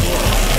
Yeah.